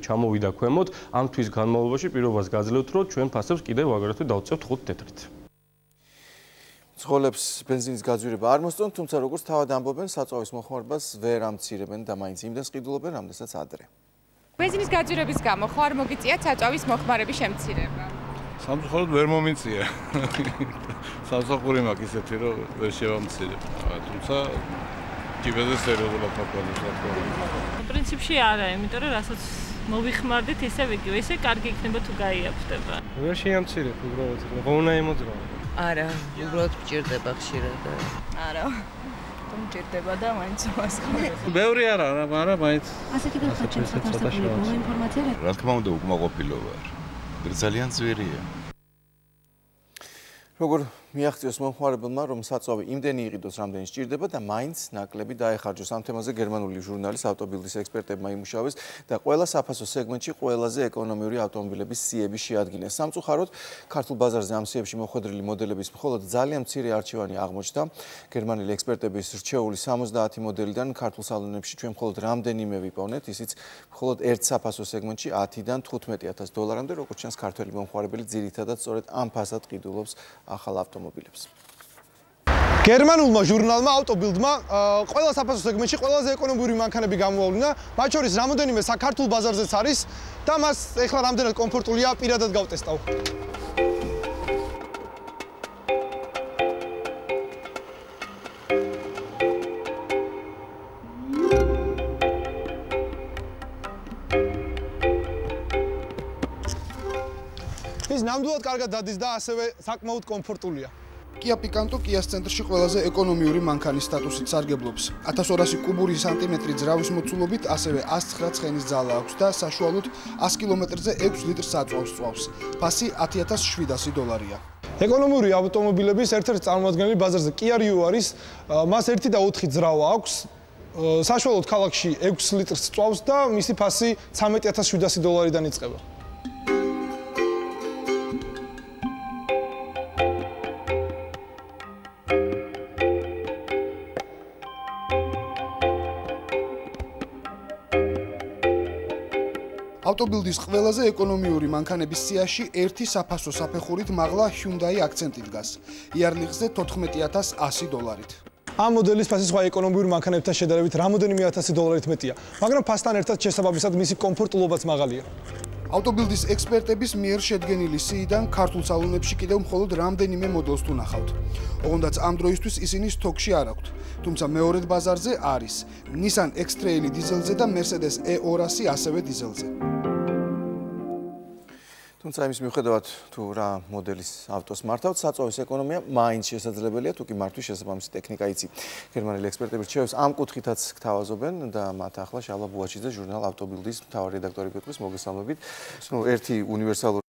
ჩამოვიდა ქვემოთ. ამ თვის განმავლობაში პირობას გაძლევთ, რომ ჩვენ ფასებს კიდევ აგრეთვე დავწევთ 5 თეთრით. ცხოველებს бенზინის გაძვირება არ მოსწონთ, თუმცა როგორც თავად ამბობენ, საწვავის მოხმარებას ვერ ამცირებენ და მაინც იმდენს ყიდულობენ, რამდენსაც ადრე. бенზინის გაძვირების გამო ხო არ მოგიწიათ საწვავის მოხმარების შემცირება? სამწუხაროდ ვერ მომიწია. სამსახური მაქვს ისეთი, რომ ვერ შევამცირებ. თუმცა ჯიბეზე სერიოზულად აკონტროლებს რა თქმა უნდა. პრინციპში არა, იმიტომ რომ რასაც მოვიხმარდით, ისე ვიგივე, ისე კარგი იქნება თუ გაიაფთება. ვერ შეამცირებ უბრალოდ, ღონა ემოძრა. არა, უბრალოდ მჭირდება ხშირად. არა. თუ მჭირდება და მაინც მასხმარებ. ბევრი არა, მაგრამ მაინც ასეთი განხარჯება ცოტა ინფორმაცია. რა თქმა უნდა, უკმაყოფილოა. ძალიან ძვირია. როგორ მიაღწიოს მომხმარებელმა, რომ საწვავი იმდენი იყიდოს, რამდენი სჭირდება და მაინც ნაკლები დაეხარჯოს. ამ თემაზე გერმანული ჟურნალის ავტობილდის ექსპერტებმა იმუშავეს და ყველა საფასო სეგმენტში ყველაზე ეკონომიური ავტომობილების სიები შეადგინეს. სამწუხაროდ, ქართულ ბაზარზე ამ სიებში მოხვედრილი მოდელების მხოლოდ ძალიან მცირე არჩევანი აღმოჩნდა. გერმანელი ექსპერტების რჩეული 70 მოდელიდან ქართულ სალონებში ჩვენ მხოლოდ რამდენიმე ვიპოვნეთ, ისიც მხოლოდ ერთ საფასო სეგმენტში 10-დან 15000 დოლარამდე, როგორც ჩანს, ქართველი მომხმარებელი ძირითადად სწორედ ამ ფასად ყიდულობს ახალ ავტომობილებს. ავტომობილებს. გერმანულმა ჟურნალმა ავტობილდმა ყველა საფასო სეგმენტში ყველაზე ეკონომიური მანქანები გამოავლინა, მათ შორის რამოდენიმე საქართველოს ბაზარზეც არის და მას ეხლა რამდენად კომფორტულია პირადად გავტესტავ. ის ნამდვილად კარგად დადის და ასევე საკმაოდ კომფორტულია. Kia Picanto Kia-ს ცენტრში ყველაზე ეკონომიური მანქანის სტატუსით სარგებლობს. 1200 კუბური სანტიმეტრი ძრავის მოცულობით, ასევე 109 ცხენის ძალა აქვს და საშუალოდ 100 კილომეტრზე 6 ლიტრს საწვავს წვავს. ფასი 10700 დოლარია. ეკონომიური ავტომობილების ერთ-ერთი წარმოადგენელი ბაზარზე Kia Rio არის. მას 1 და 4 ძრავა აქვს. საშუალოდ ქალაქში 6 ლიტრს წვავს და მისი ფასი 13700 დოლარიდან იწყება. ავტობილდის ყველაზე ეკონომიური მანქანების სიაში ერთი საფასო საფეხურით მაღლა Hyundai აქცენტი დგას. იარლიხზე 14100 დოლარით. ამ მოდელის ფასი სხვა ეკონომიური მანქანებთან შედარებით რამოდენიმე 1000 დოლარით მეტია, მაგრამ ფასთან ერთად შესაბამისად მისი კომფორტულობაც მაღალია. ავტობილდის ექსპერტების მიერ შედგენილი სიიდან ქართულ სალონებში კიდევ მხოლოდ რამდენიმე მოდელს თუ ნახავთ. ოღონდაც ამ დროისთვის ისინი სტოკში არ აქვთ, თუმცა მეორედ ბაზარზე არის Nissan X-Trail დიზელზე და Mercedes E200 ასევე დიზელზე. თუმცა იმის მიუხედავად თუ რა მოდელის ავტოს მართავთ, საწვავის ეკონომია მაინც შესაძლებელია, თუ კი მართვის შესაბამისი ტექნიკა იცი. გერმანელი ექსპერტები რჩევს ამ კუთხითაც გთავაზობენ და მათ ახლა შალვა ბუაჩიძე ჟურნალ ავტობილდის მთავარი რედაქტორი გეტყვის მოგესალმებით. ნუ ერთი უნივერსალური